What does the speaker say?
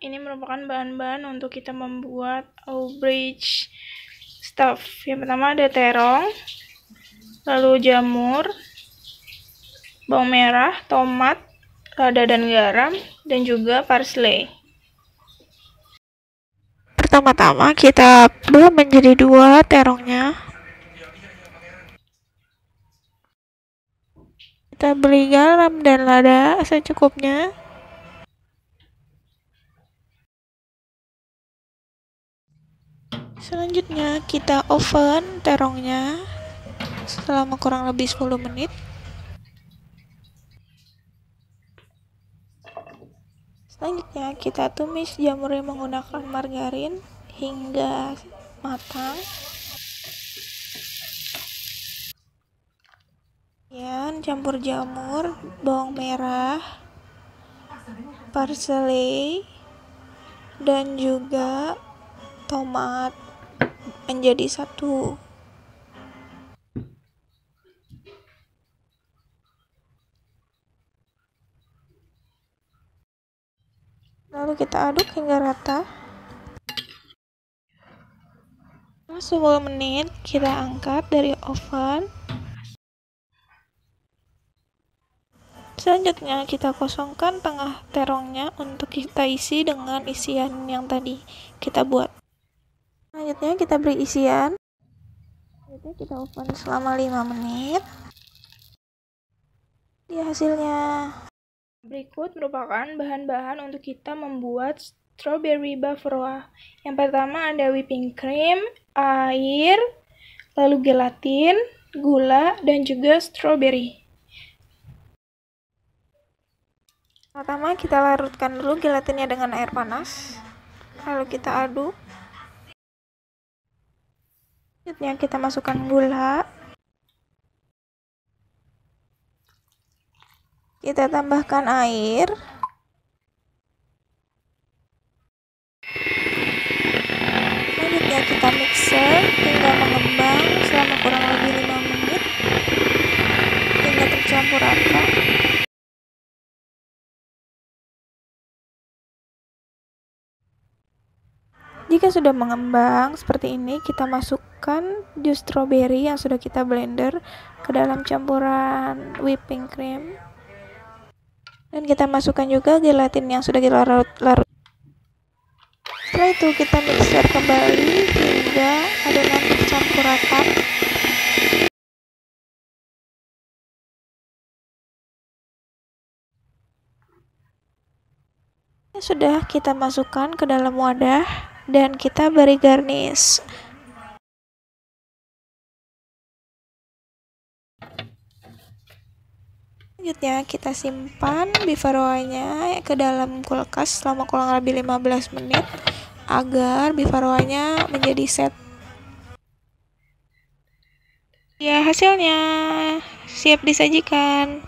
ini merupakan bahan-bahan untuk kita membuat Auberge stuff. Yang pertama ada terong, lalu jamur, bawang merah, tomat, lada dan garam, dan juga parsley. Pertama-tama kita belah menjadi dua terongnya. Kita beri garam dan lada secukupnya. Selanjutnya kita oven terongnya selama kurang lebih 10 menit. Selanjutnya kita tumis jamurnya menggunakan margarin hingga matang. Kemudian campur jamur, bawang merah, parsley, dan juga tomat menjadi satu. Lalu kita aduk hingga rata. Setelah 10 menit, kita angkat dari oven. Selanjutnya, kita kosongkan tengah terongnya untuk kita isi dengan isian yang tadi kita buat. Selanjutnya, kita beri isian. Selanjutnya, kita oven selama 5 menit. Dia hasilnya. Berikut merupakan bahan-bahan untuk kita membuat strawberry bavaroa. Yang pertama ada whipping cream, air, lalu gelatin, gula, dan juga strawberry. Pertama kita larutkan dulu gelatinnya dengan air panas. Lalu kita aduk. Selanjutnya kita masukkan gula. Kita tambahkan air. Selanjutnya kita mixer hingga mengembang selama kurang lebih 5 menit hingga tercampur rata. Jika sudah mengembang seperti ini, kita masukkan jus strawberry yang sudah kita blender ke dalam campuran whipping cream. Dan kita masukkan juga gelatin yang sudah kita larut-larut setelah itu kita mixer kembali hingga adonan tercampur rata. Sudah kita masukkan ke dalam wadah dan kita beri garnish Selanjutnya kita simpan bivaroanya ke dalam kulkas selama kurang lebih 15 menit agar bivaroanya menjadi set. Ya, hasilnya siap disajikan.